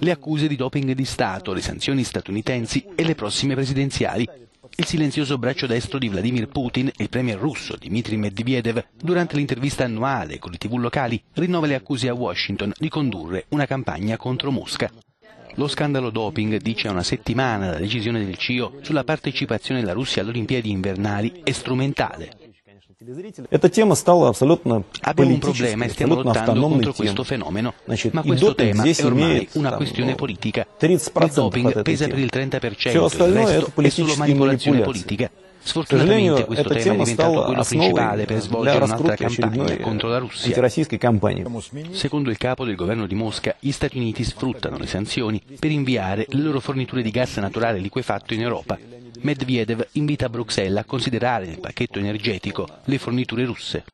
Le accuse di doping di Stato, le sanzioni statunitensi e le prossime presidenziali. Il silenzioso braccio destro di Vladimir Putin e il premier russo Dmitry Medvedev, durante l'intervista annuale con le tv locali, rinnova le accuse a Washington di condurre una campagna contro Mosca. Lo scandalo doping, dice a una settimana dalla decisione del CIO sulla partecipazione della Russia alle Olimpiadi invernali, è strumentale. Эта тема стала абсолютно Abbiamo un problema e stiamo абсолютно lottando автономной contro questo темой. fenomeno, Значит, ma и questo допинг tema здесь è ormai имеет una там, questione ну, politica. 30% Il doping от этой pesa per темы. il 30%, Все il остальное resto это è solo политические manipolazione манипуляции. politica. Сfortunatamente questo tema è diventato quello principale per svolgere un'altra campagna contro la Russia. Secondo il capo del governo di Mosca, gli Stati Uniti sfruttano le sanzioni per inviare le loro forniture di gas naturale liquefatto in Europa. Medvedev invita Bruxelles a considerare nel pacchetto energetico le forniture russe.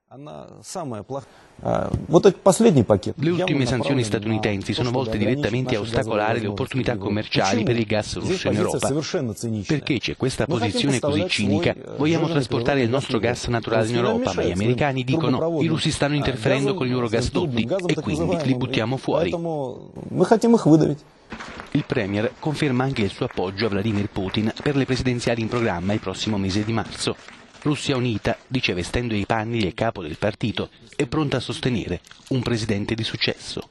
Le ultime sanzioni statunitensi sono volte direttamente a ostacolare le opportunità commerciali per il gas russo in Europa. Perché c'è questa posizione così cinica? America. Vogliamo trasportare il nostro gas naturale in Europa, ma gli americani dicono i russi stanno interferendo con i loro gasdotti e quindi li buttiamo fuori. Il Premier conferma anche il suo appoggio a Vladimir Putin per le presidenziali in programma il prossimo mese di marzo. Russia Unita dice vestendo i panni del capo del partito è pronta a sostenere un presidente di successo.